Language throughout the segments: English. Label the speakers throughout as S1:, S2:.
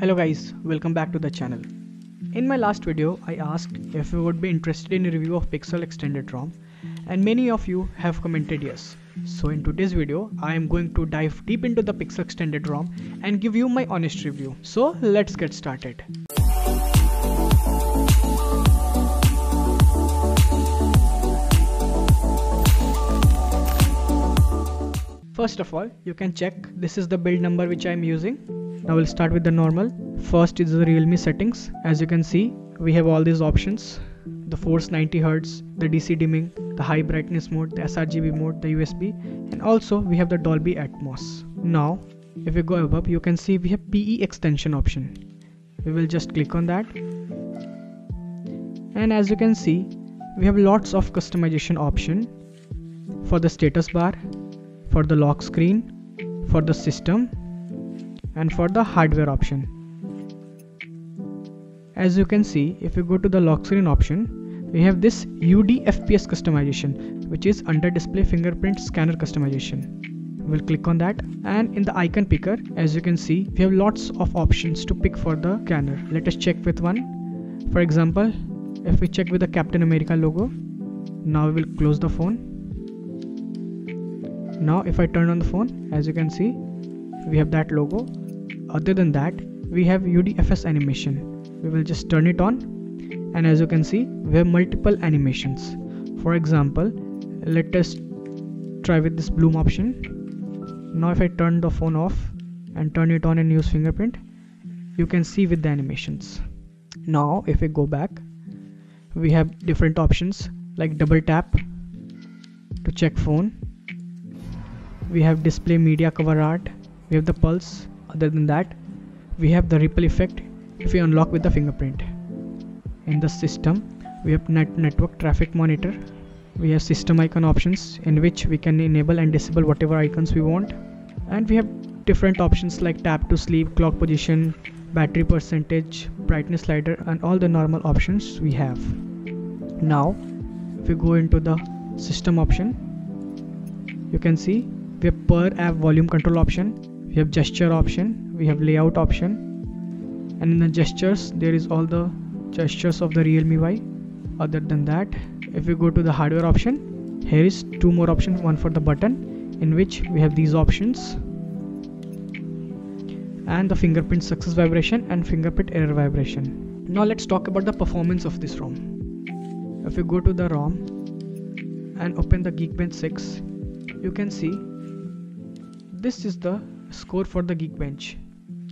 S1: Hello guys, welcome back to the channel. In my last video, I asked if you would be interested in a review of Pixel Extended ROM and many of you have commented yes. So in today's video, I am going to dive deep into the Pixel Extended ROM and give you my honest review. So let's get started. First of all, you can check this is the build number which I am using now we'll start with the normal. First is the realme settings. As you can see we have all these options. The force 90 hertz the dc dimming the high brightness mode the srgb mode the usb and also we have the dolby atmos. Now if we go above you can see we have pe extension option. We will just click on that. And as you can see we have lots of customization option for the status bar for the lock screen for the system and for the hardware option. As you can see, if you go to the lock screen option, we have this UD FPS customization, which is under display fingerprint scanner customization. We'll click on that and in the icon picker, as you can see, we have lots of options to pick for the scanner. Let us check with one. For example, if we check with the Captain America logo, now we will close the phone. Now if I turn on the phone, as you can see, we have that logo other than that we have UDFPS animation. We will just turn it on. And as you can see we have multiple animations. For example let us try with this bloom option. Now if I turn the phone off and turn it on and use fingerprint you can see with the animations. Now if we go back we have different options like double tap to check phone. We have display media cover art. We have the pulse other than that we have the ripple effect if we unlock with the fingerprint. In the system we have net network traffic monitor. We have system icon options in which we can enable and disable whatever icons we want. And we have different options like tap to sleep clock position battery percentage brightness slider and all the normal options we have. Now if we go into the system option you can see we have per app volume control option we have gesture option we have layout option. And in the gestures there is all the gestures of the realme UI. Other than that if we go to the hardware option here is two more options one for the button in which we have these options. And the fingerprint success vibration and fingerprint error vibration. Now let's talk about the performance of this rom. If we go to the rom and open the geekbench 6 you can see this is the score for the Geekbench.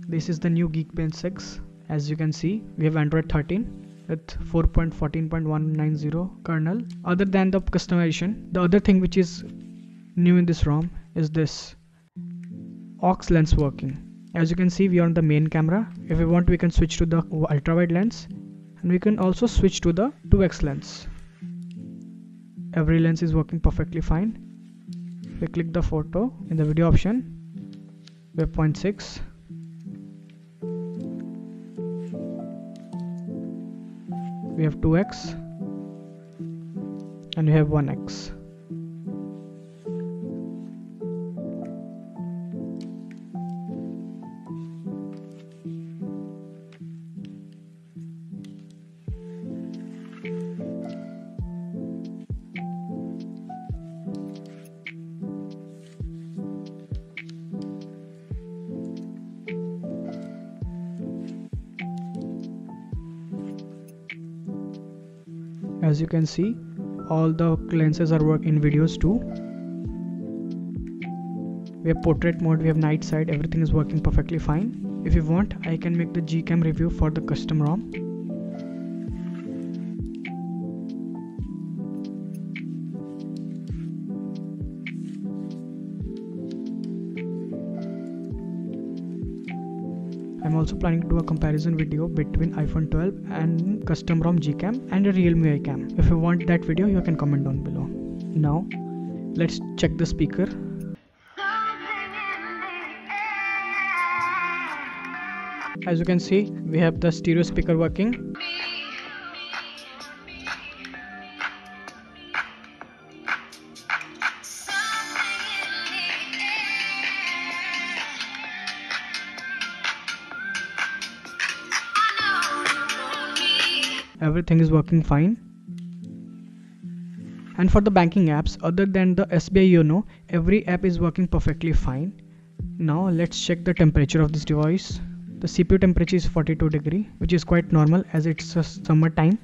S1: This is the new Geekbench 6. As you can see, we have Android 13 with 4.14.190 kernel. Other than the customization, the other thing which is new in this ROM is this aux lens working. As you can see, we are on the main camera. If we want, we can switch to the ultra wide lens and we can also switch to the 2x lens. Every lens is working perfectly fine. We click the photo in the video option web 0.6 we have 2x and we have 1x as you can see all the lenses are work in videos too. We have portrait mode we have night sight everything is working perfectly fine. If you want i can make the gcam review for the custom rom I'm also planning to do a comparison video between iPhone 12 and custom ROM Gcam and a Realme iCam. If you want that video, you can comment down below. Now, let's check the speaker. As you can see, we have the stereo speaker working. Everything is working fine. And for the banking apps other than the SBI YONO every app is working perfectly fine. Now let's check the temperature of this device. The CPU temperature is 42 degree which is quite normal as it's a summer time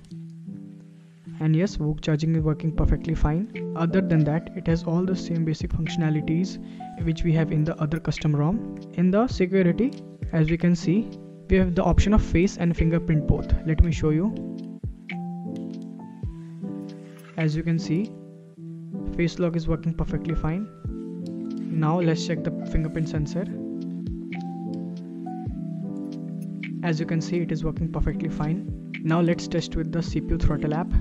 S1: and yes VOOC charging is working perfectly fine. Other than that it has all the same basic functionalities which we have in the other custom ROM. In the security as we can see we have the option of face and fingerprint both. Let me show you as you can see face lock is working perfectly fine. Now let's check the fingerprint sensor. As you can see it is working perfectly fine. Now let's test with the CPU throttle app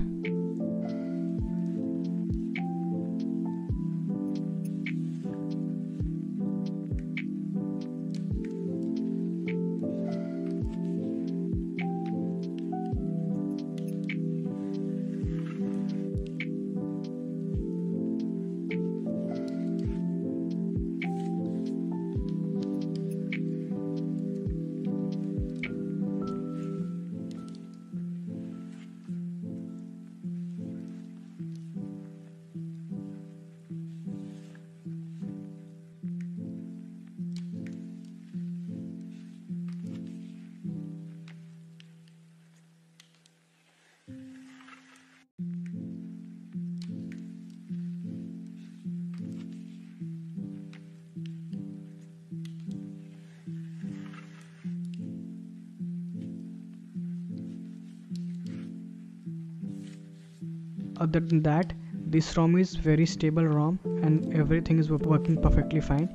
S1: other than that this ROM is very stable ROM and everything is working perfectly fine.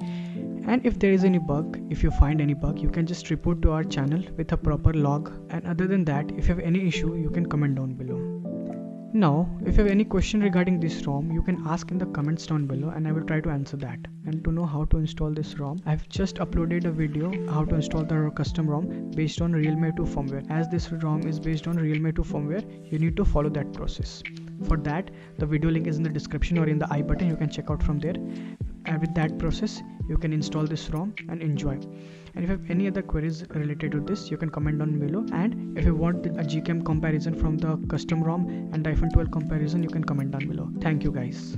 S1: And if there is any bug if you find any bug you can just report to our channel with a proper log. And other than that if you have any issue you can comment down below. Now if you have any question regarding this ROM you can ask in the comments down below and I will try to answer that. And to know how to install this ROM I've just uploaded a video how to install the custom ROM based on Realme 2 firmware. As this ROM is based on Realme 2 firmware you need to follow that process for that the video link is in the description or in the i button. You can check out from there. And with that process you can install this rom and enjoy. And if you have any other queries related to this you can comment down below. And if you want a gcam comparison from the custom rom and iphone 12 comparison you can comment down below. Thank you guys